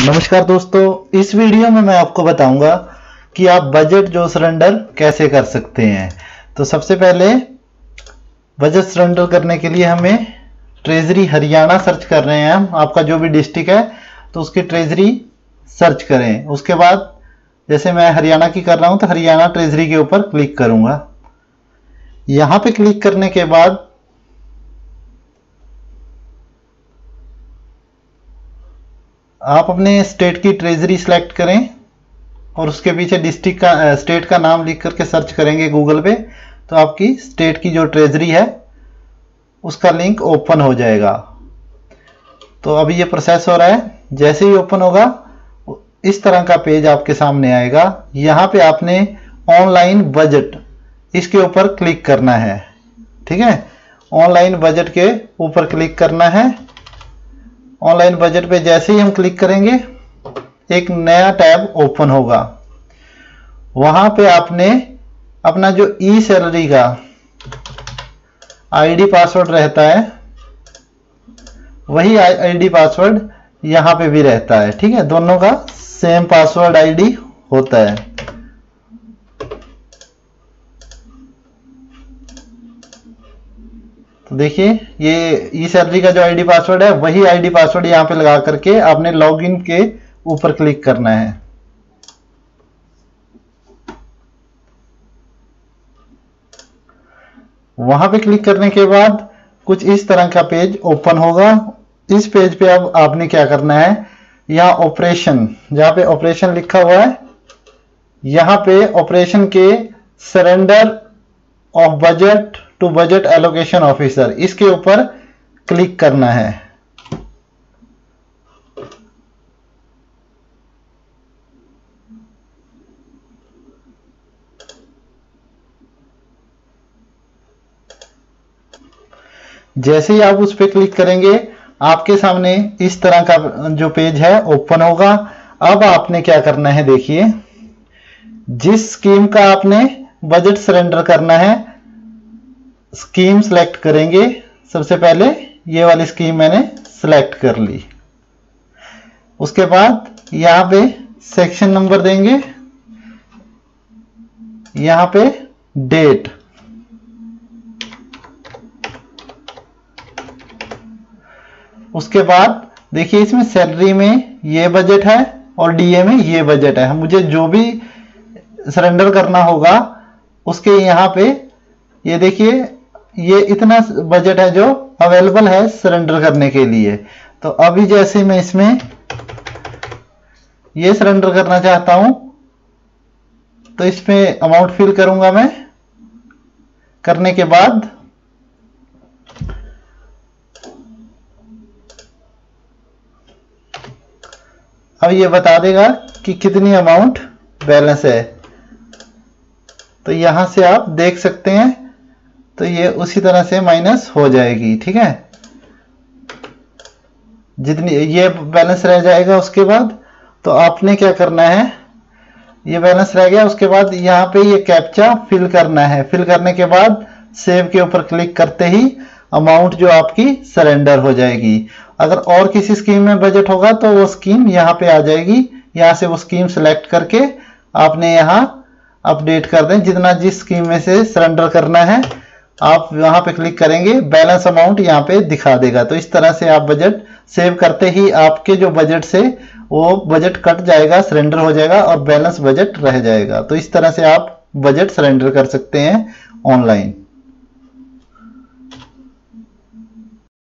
नमस्कार दोस्तों, इस वीडियो में मैं आपको बताऊँगा कि आप बजट जो सरेंडर कैसे कर सकते हैं। तो सबसे पहले बजट सरेंडर करने के लिए हमें ट्रेजरी हरियाणा सर्च कर रहे हैं हम। आपका जो भी डिस्ट्रिक्ट है तो उसकी ट्रेजरी सर्च करें। उसके बाद, जैसे मैं हरियाणा की कर रहा हूँ तो हरियाणा ट्रेजरी के ऊपर क्लिक करूँगा। यहाँ पे क्लिक करने के बाद आप अपने स्टेट की ट्रेजरी सेलेक्ट करें और उसके पीछे डिस्ट्रिक्ट का स्टेट का नाम लिख करके सर्च करेंगे गूगल पे तो आपकी स्टेट की जो ट्रेजरी है, उसका लिंक ओपन हो जाएगा। तो अभी ये प्रोसेस हो रहा है। जैसे ही ओपन होगा, इस तरह का पेज आपके सामने आएगा। यहाँ पे आपने ऑनलाइन बजट इसके ऊपर क्लिक करना है। ठीक है? ऑनलाइन बजट के ऊपर क्लिक करना है। ऑनलाइन बजट पे जैसे ही हम क्लिक करेंगे, एक नया टैब ओपन होगा। वहाँ पे आपने अपना जो ई सैलरी का आईडी पासवर्ड रहता है, वही आईडी पासवर्ड यहाँ पे भी रहता है, ठीक है? दोनों का सेम पासवर्ड आईडी होता है। तो देखिए, ये ई सैलरी का जो आईडी पासवर्ड है, वही आईडी पासवर्ड यहाँ पे लगा करके आपने लॉगिन के ऊपर क्लिक करना है। वहाँ पे क्लिक करने के बाद कुछ इस तरह का पेज ओपन होगा। इस पेज पे अब आपने क्या करना है, यहाँ ऑपरेशन जहाँ पे ऑपरेशन लिखा हुआ है, यहाँ पे ऑपरेशन के surrender of budget to budget allocation officer इसके ऊपर क्लिक करना है। जैसे ही आप उस पर क्लिक करेंगे, आपके सामने इस तरह का जो पेज है ओपन होगा। अब आपने क्या करना है, देखिए। जिस स्कीम का आपने बजट सरेंडर करना है स्कीम सेलेक्ट करेंगे। सबसे पहले ये वाली स्कीम मैंने सेलेक्ट कर ली। उसके बाद यहाँ पे सेक्शन नंबर देंगे। यहाँ पे डेट उसके बाद देखिए इसमें सैलरी में ये बजट है और डीए में ये बजट है। मुझे जो भी सरेंडर करना होगा, उसके यहाँ पे ये देखिए ये इतना बजट है जो अवेलेबल है सरेंडर करने के लिए। तो अभी जैसे मैं इसमें ये सरेंडर करना चाहता हूँ तो इसमें अमाउंट फिल करूँगा मैं। करने के बाद अब ये बता देगा कि कितनी अमाउंट बैलेंस है। तो यहाँ से आप देख सकते हैं तो ये उसी तरह से माइनस हो जाएगी, ठीक है? जितनी, ये बैलेंस रह जाएगा उसके बाद तो आपने क्या करना है? ये बैलेंस रह गया, उसके बाद यहाँ पे ये कैप्चा फिल करना है। फिल करने के बाद सेव के ऊपर क्लिक करते ही अमाउंट जो आपकी सरेंडर हो जाएगी। अगर और किसी स्कीम में बजट होगा तो वो स्कीम यहाँ पे आ जाएगी। यहाँ से वो स्कीम सेलेक्ट करके आपने यहाँ अपडेट कर दें। जितना जिस स्कीम में से सरेंडर करना है आप वहाँ पे क्लिक करेंगे बैलेंस अमाउंट यहाँ पे दिखा देगा। तो इस तरह से आप बजट सेव करते ही आपके जो बजट से वो बजट कट जाएगा सरेंडर हो जाएगा और बैलेंस बजट रह जाएगा। तो इस तरह से आप बजट सरेंडर कर सकते हैं ऑनलाइन